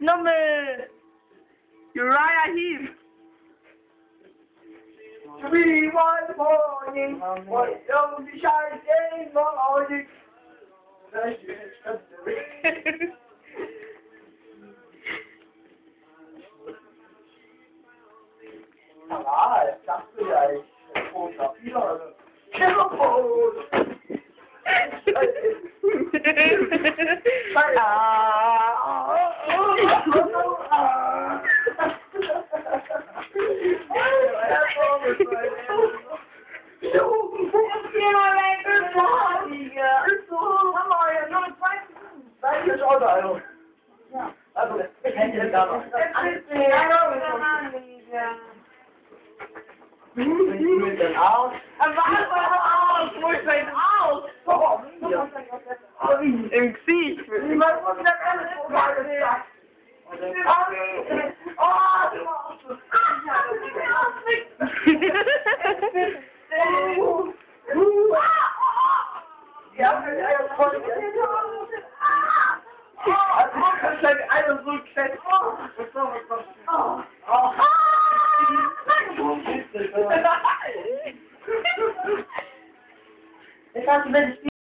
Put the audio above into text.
non mais... Uriah Heep. Three one morning, what don't be shy day morning. Ah, o da yok. Hadi be. Kendine tamam. Müssen aus. aus, wo ist Aus? Im Gesicht. Man muss das alles vorbereiten. Oh! Ja, ja, ja. seine Eier zurückgestellt. Oh, was Oh. Oh. Oh. Oh, oh. Ich hasse, wenn ich